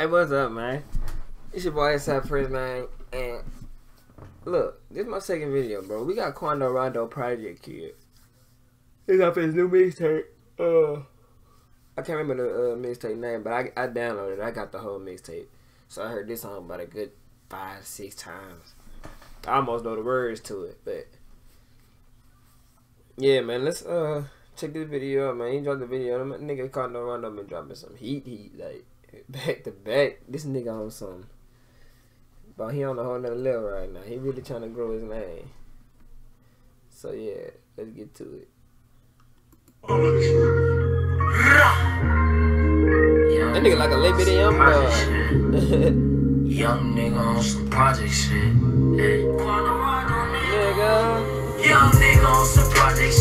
Hey, what's up, man? It's your boy Side First Man, and look, this is my second video, bro. We got Quando Rondo Project Kid. He's up his new mixtape. Uh, I can't remember the uh, mixtape name, but I I downloaded. it. I got the whole mixtape, so I heard this song about a good five, six times. I almost know the words to it, but yeah, man. Let's uh check this video out, man. He dropped the video. Nigga Quando Rondo been dropping some heat, heat like back to back. This nigga on some. But he on a whole nother level right now. He really trying to grow his name. So yeah, let's get to it. That nigga like a little bit of young boy. Young nigga on some project shit. Hey. nigga. Young nigga on some project shit.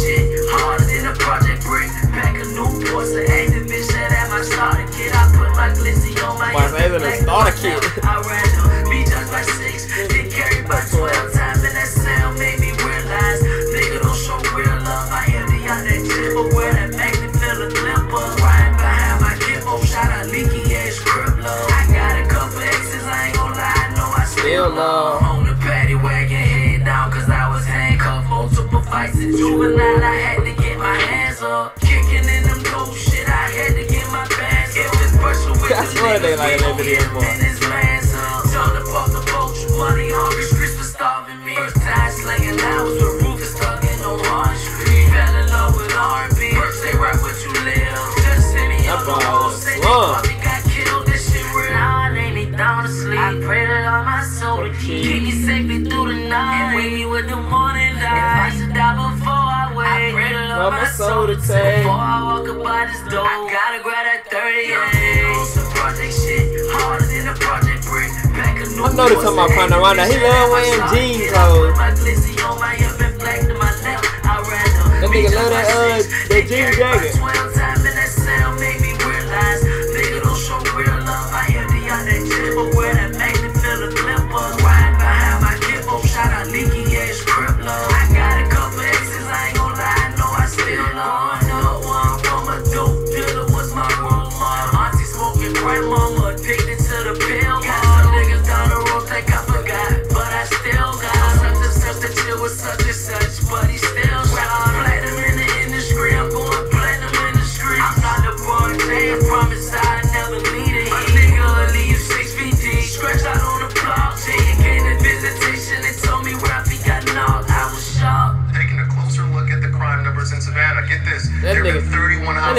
Starter. I ran be judged by six, carried by twelve times, and that sound made me realize nigga don't show real love. I am the on that jibber where that make me feel a glimmer. Riding behind my gimbo, shout out leaky ass crib love. I got a couple exes, I ain't gon' lie, I know I Still love. On the paddy wagon, head down, cause I was handcuffed. Multiple fights in juvenile, I had the fuck the poach, money hungry, streets for starving me. First time slinging hours with Rufus tugging on Hard Street. Fell in love with R&B. First they right what you live. Just send me That up the boy wall, was say they slum. probably got killed. This shit real. Now I lay me down to sleep. I pray that all my soul to keep. Keep me safely through the night. And wake me with the morning light. If I should die before I wake, I pray that all my my soul soul to to take. take. Before I walk up by this door, I gotta grab know they talking about Quando Rondo. He love wearing jeans, clothes. That nigga love that, uh, that jean jacket. I got a couple exes, I ain't gon' lie, I know I still love.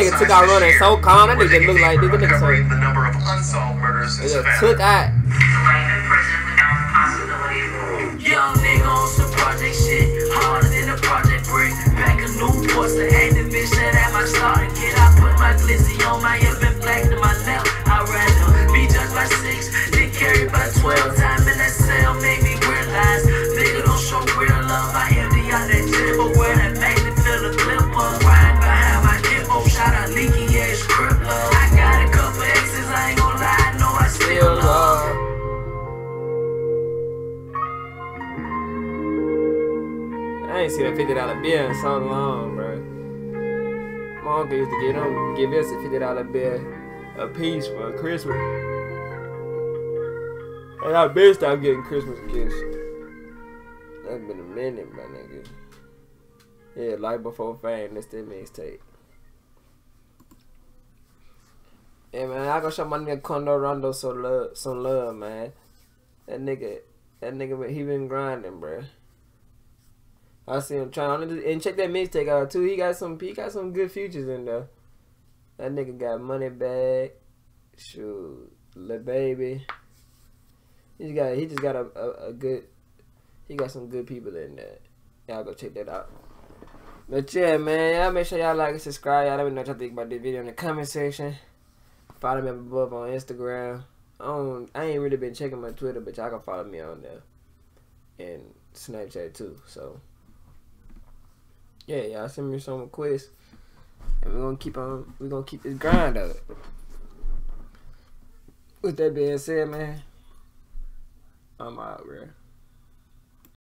Nigga homicides took out this running so calm. That where nigga look like- deeper this nigga uncovering so- the number of unsolved murders in Yeah, Savannah. took out. Young nigga on some project shit, harder than a project brick. Back a Newport, so ain't the bitch that Seen a fifty dollar bill in so long, bro. My uncle used to get him give us a fifty dollar bill a piece for Christmas. And I been stopped getting Christmas gifts. That's been a minute, my nigga. Yeah, Life Before Fame, that's that mixtape. Yeah, man, I gonna show my nigga Quando Rondo some love, some love, man. That nigga, that nigga, he been grinding, bruh. I see him trying and check that mixtape out too. He got some, he got some good features in there. That nigga got money bag, shoot, the baby. He got, he just got a, a, a good, he got some good people in there. Y'all go check that out. But yeah, man, y'all make sure y'all like and subscribe. Y'all let me know what y'all think about this video in the comment section. Follow me up above on Instagram. I don't, I ain't really been checking my Twitter, but y'all can follow me on there. And Snapchat too. So yeah, y'all send me some requests. And we're gonna keep on we're gonna keep this grind up. With that being said, man, I'm out, bro.